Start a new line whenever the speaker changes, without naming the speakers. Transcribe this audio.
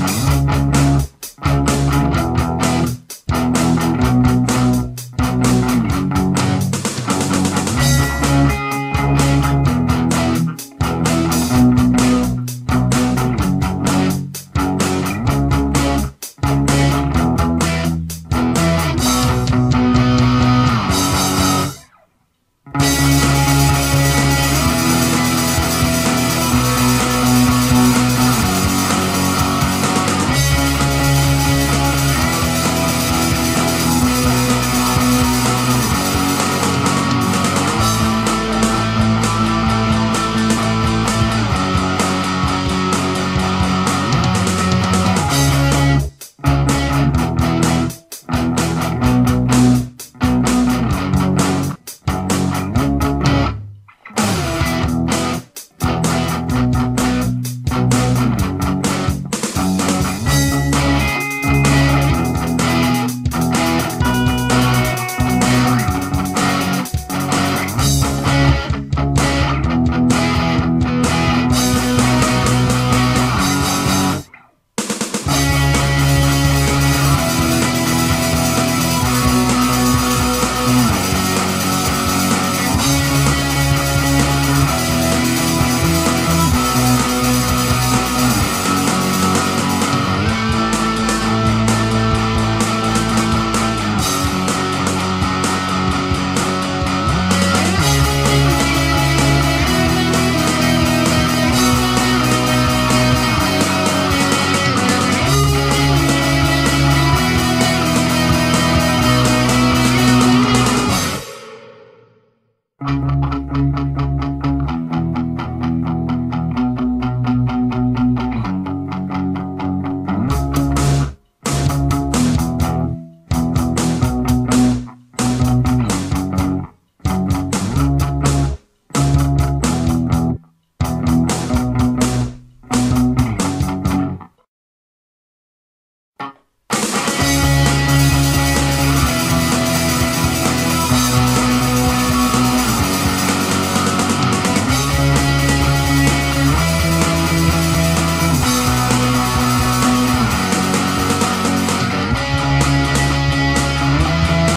Música hum.